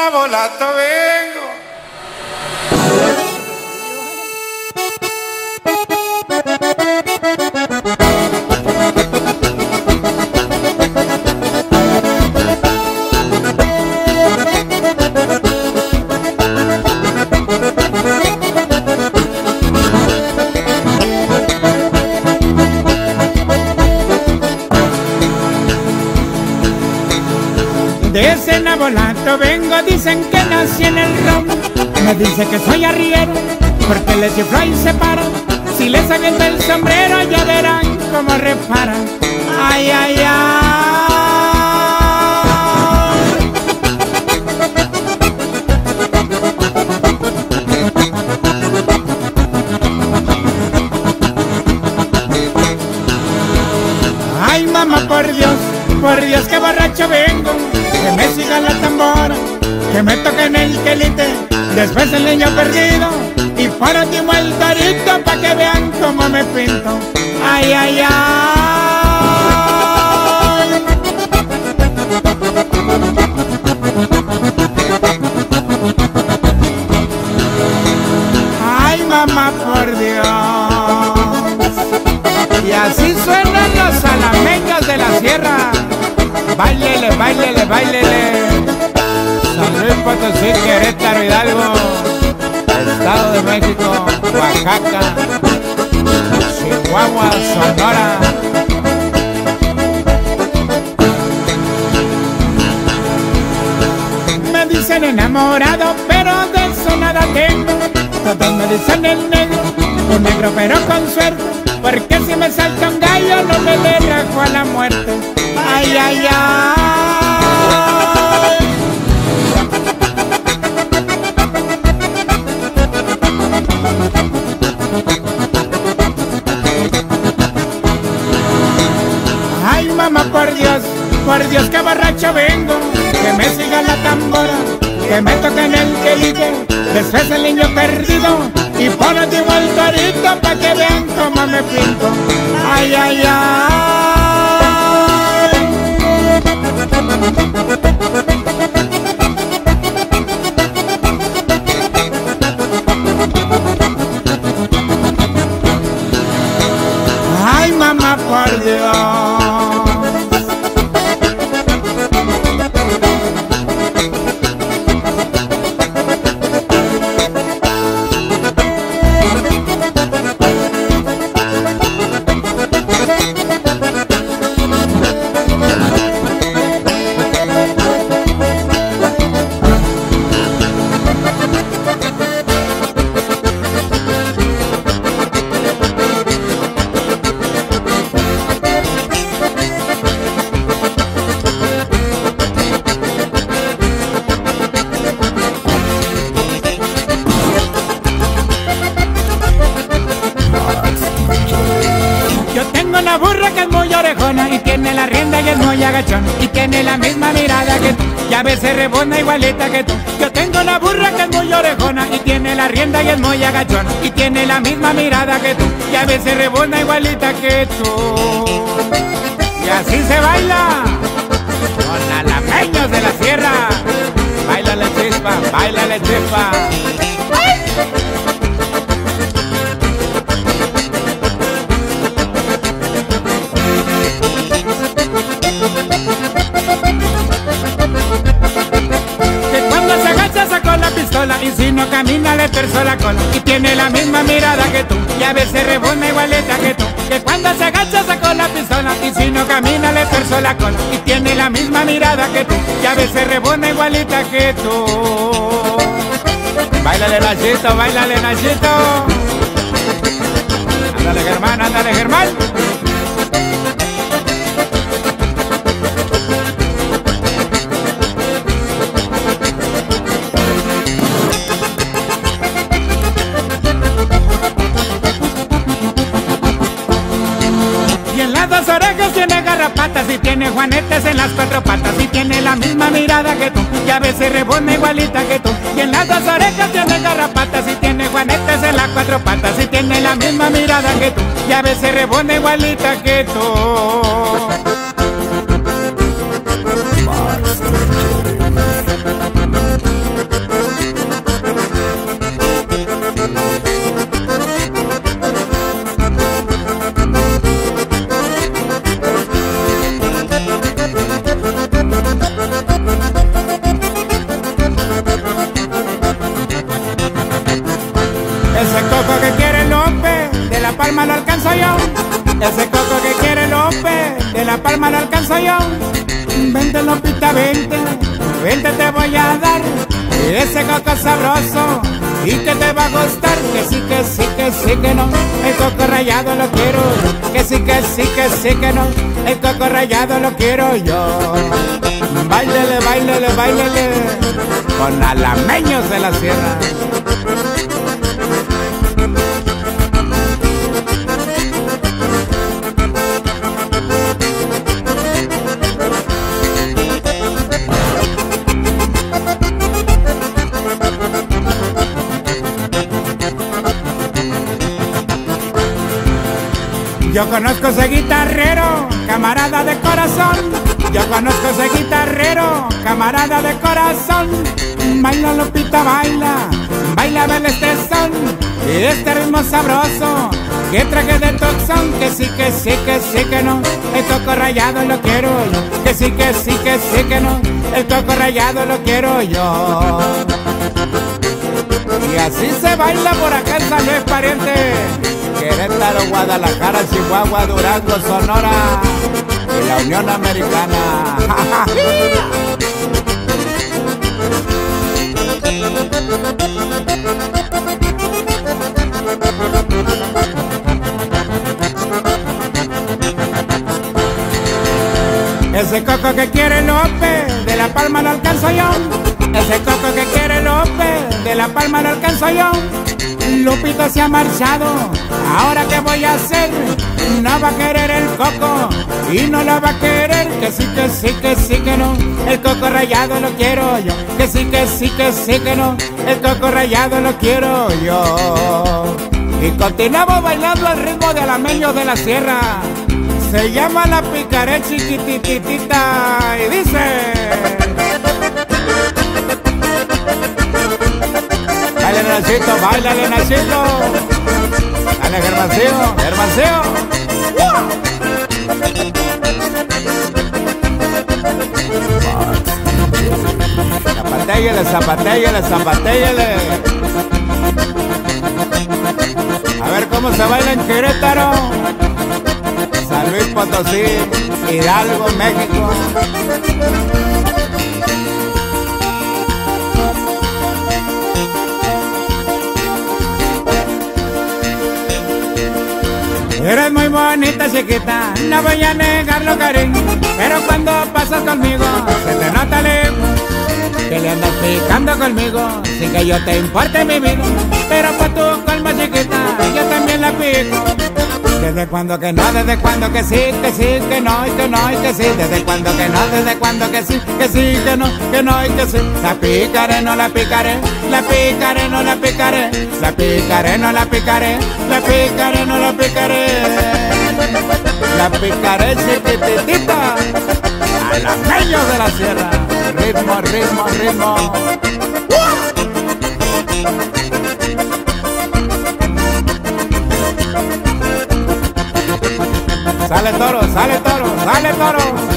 Nabolato vengo. Nabolato vengo, dicen que nací en el ron. Me dice que soy arriero, porque le chifla y se para. Si les avienta el sombrero, ya verán cómo repara. Ay, ay, ay. Ay, mamá, por Dios, por Dios, que borracho vengo. Que me siga la tambora, que me toquen el quelite. Después el niño perdido y por último el torito pa' que vean cómo me pinto. Ay, ay, ay. Ay, mamá, por Dios. Y así suenan los alameños de la sierra. Báilele, báilele, báilele. San Luis Potosí, Querétaro, Hidalgo, Estado de México, Oaxaca, Chihuahua, Sonora. Me dicen enamorado, pero de eso nada tengo. Todos me dicen el negro, un negro pero con suerte. Porque si me salta un gallo no me le rajo a la muerte. Ay, ay, ay. Ay, mamá, por Dios, por Dios, que borracho vengo. Que me siga la tambora, que me toquen el quelite. Después el niño perdido y último el torito pa' que vean cómo me pinto. Ay, ay. Ay, thank y tiene la misma mirada que tú y a veces rebona igualita que tú. Yo tengo una burra que es muy orejona y tiene la rienda y es muy agachona y tiene la misma mirada que tú y a veces rebona igualita que tú. Y así se baila con alameños de la sierra. Bailale chispa, bailale chispa. Le la cola y tiene la misma mirada que tú y a veces rebona igualita que tú. Que cuando se agacha sacó la pistola y si no camina le terzo la cola y tiene la misma mirada que tú y a veces rebona igualita que tú. Báilale Nachito, báilale Nachito. Ándale Germán, ándale Germán. Juanetes en las cuatro patas y tiene la misma mirada que tú y a veces rebona igualita que tú. Y en las dos orejas tiene garrapatas y tiene juanetes en las cuatro patas y tiene la misma mirada que tú y a veces rebona igualita que tú. Coco sabroso y que te va a gustar. Que sí, que sí, que sí, que no. El coco rayado lo quiero. Que sí, que sí, que sí, que no. El coco rayado lo quiero yo. Bailele, bailele, bailele. Con alameños de la sierra. Yo conozco ese guitarrero, camarada de corazón. Yo conozco ese guitarrero, camarada de corazón. Baila Lupita, baila, baila del este son. Y este ritmo sabroso, que traje de toxón. Que sí, que sí, que sí, que no. El coco rayado lo quiero yo. Que sí, que sí, que sí, que no. El coco rayado lo quiero yo. Y así se baila por acá en San pariente. Querétaro, Guadalajara, Chihuahua, Durango, Sonora y la Unión Americana. Ese coco que quiere López, de la palma lo alcanzo yo. Ese coco que quiere López, de la palma lo alcanzo yo. Lupito se ha marchado, ahora qué voy a hacer, no va a querer el coco y no la va a querer, que sí, que sí, que sí, que no, el coco rayado lo quiero yo, que sí, que sí, que sí, que no, el coco rayado lo quiero yo. Y continuamos bailando al ritmo de alameño de la sierra, se llama la picaré chiquititita y dice... Dale, Nachito, bailale, Nachito. Dale, Gervanceo, Gervanceo. Zapatéllele, zapatéllele, zapatéllele. A ver cómo se baila en Querétaro. San Luis Potosí, Hidalgo, México. Eres muy bonita, chiquita, no voy a negarlo, cariño. Pero cuando pasas conmigo, se te nota lejos. Que le andas picando conmigo, sin que yo te importe mi vida. Pero por tu colma, chiquita, yo también la pico. Desde cuando que no, desde cuando que sí, que sí, que no, y que no, y que sí. Desde cuando que no, desde cuando que sí, que sí, que no, que no, y que sí. La picaré, no la picaré, la picaré, no la picaré, la picaré, no la picaré, la picaré, no la picaré. La picaré chiquititita, a los medios de la sierra. Ritmo, ritmo, ritmo. Sale toro, sale toro, sale toro.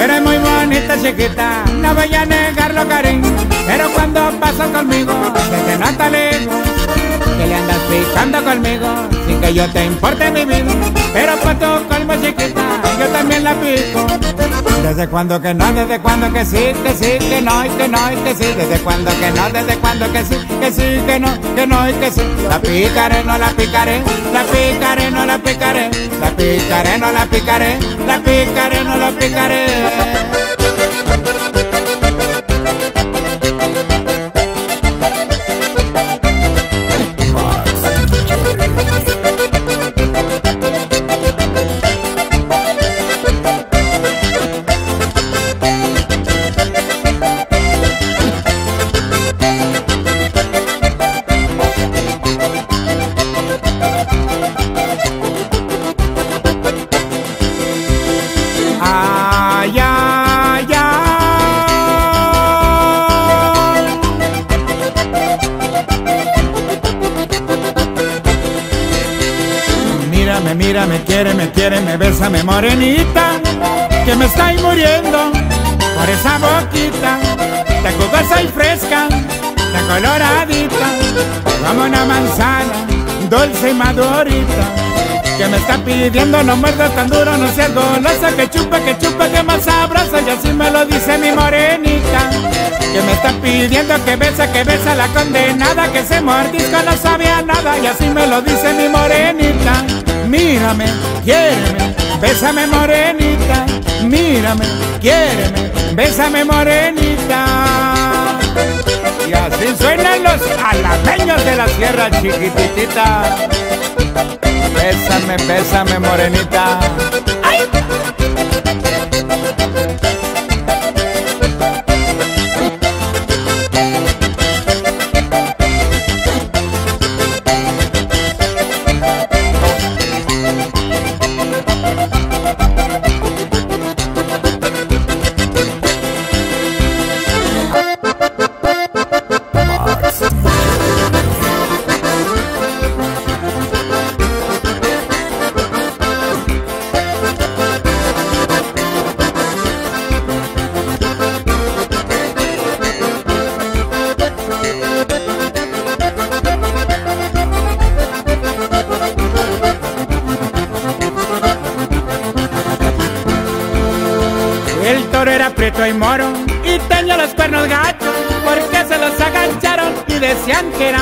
Eres muy bonita chiquita, no voy a negarlo cariño, pero cuando pasas conmigo se te nota lejos que le andas picando conmigo sin que yo te importe mi vida. Pero por tu chiquita, yo también la pico. Desde cuando que no, desde cuando que sí, que sí, que no, y que no, y que sí. Desde cuando que no, desde cuando que sí, que sí, que no, que no, y que sí. La picaré, no la picaré, la picaré, no la picaré, la picaré, no la picaré, la picaré, no la picaré. Quiere, me besa, me morenita, que me estoy muriendo por esa boquita, de jugosa y fresca, de coloradita, como una manzana, dulce y madurita que me está pidiendo no muerdas tan duro, no seas golosa, que chupa, que chupa, que más sabrosa, y así me lo dice mi morenita. Que me está pidiendo que besa, que besa la condenada, que se mordisca, no sabía nada, y así me lo dice mi morenita. Mírame, quiéreme, bésame morenita, mírame, quiéreme, bésame morenita. Y así suenan los alameños de la sierra chiquititita. Bésame, bésame, morenita.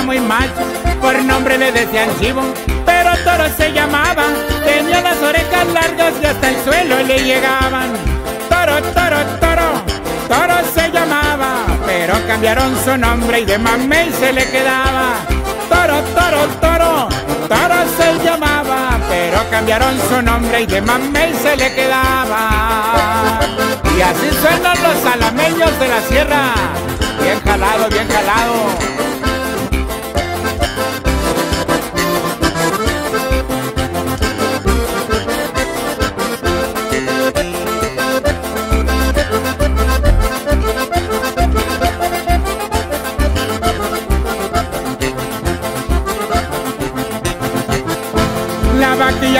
Muy macho. Por nombre le decían chivo, pero toro se llamaba. Tenía las orejas largas y hasta el suelo le llegaban. Toro, toro, toro, toro se llamaba, pero cambiaron su nombre y de mamey se le quedaba. Toro, toro, toro, toro se llamaba, pero cambiaron su nombre y de mamey se le quedaba. Y así suenan los alameños de la sierra. Bien jalado, bien jalado.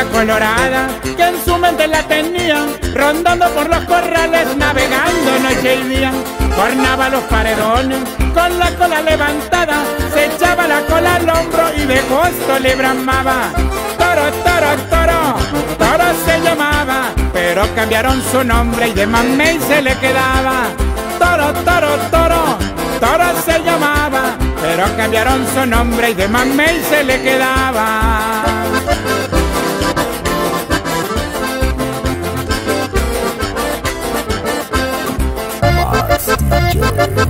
Colorada que en su mente la tenía, rondando por los corrales, navegando noche y día. Cornaba los paredones con la cola levantada, se echaba la cola al hombro y de gusto le bramaba. Toro, toro, toro, toro se llamaba, pero cambiaron su nombre y de mamey se le quedaba. Toro, toro, toro, toro se llamaba, pero cambiaron su nombre y de mamey se le quedaba.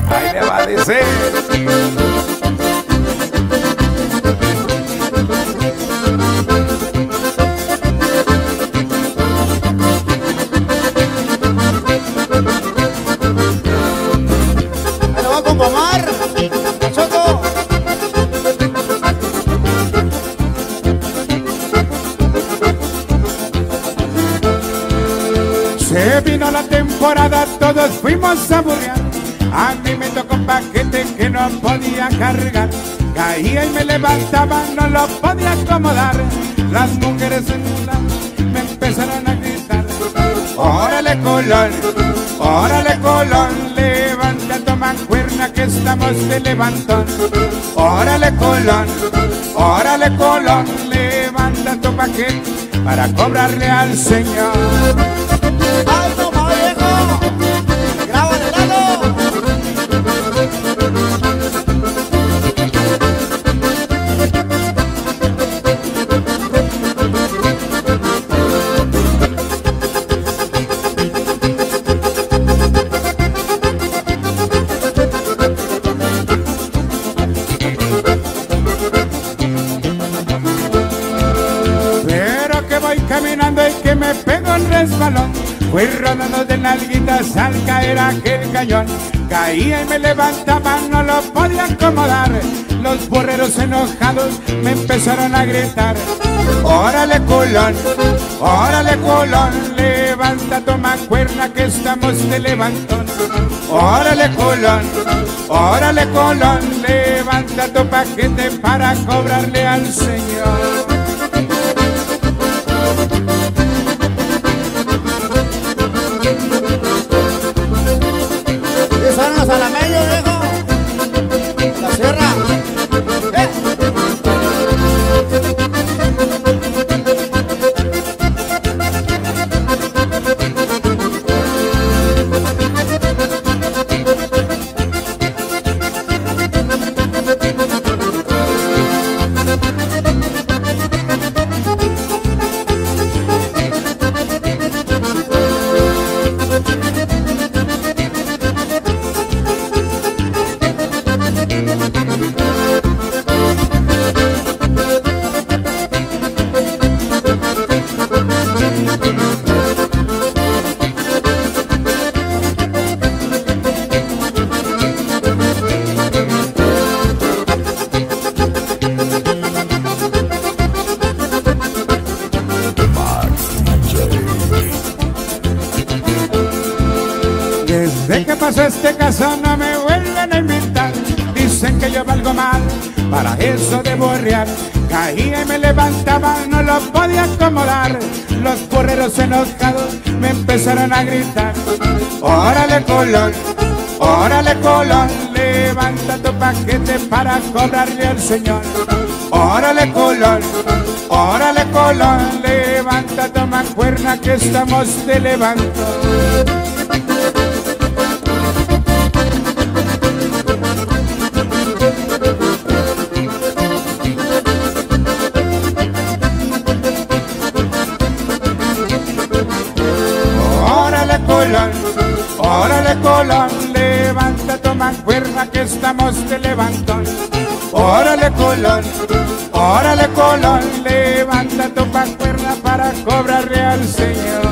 Ahí le va a decir. Bueno, va con Omar. Choco. Se vino la temporada, todos fuimos a burrear. A mí me tocó un paquete que no podía cargar. Caía y me levantaba, no lo podía acomodar. Las mujeres en un lado me empezaron a gritar. Órale colón, órale colón, levanta tu mancuerna que estamos de levantón. Órale colón, órale colón, levanta tu paquete para cobrarle al Señor. Caer aquel cañón. Caía y me levantaba, no lo podía acomodar. Los borreros enojados me empezaron a gritar. Órale colón, órale colón, levanta tu mancuerna que estamos de levantón. Órale colón, órale colón, levanta tu paquete para cobrarle al Señor. Eso de borrear. Caía y me levantaba, no lo podía acomodar. Los correros enojados me empezaron a gritar. Órale colón, órale colón, levanta tu paquete para cobrarle al señor. Órale colón, órale colón, levanta tu mancuerna que estamos de levanto. Estamos de levantón. Órale colón, órale colón, levanta tu mancuerna para cobrarle al Señor.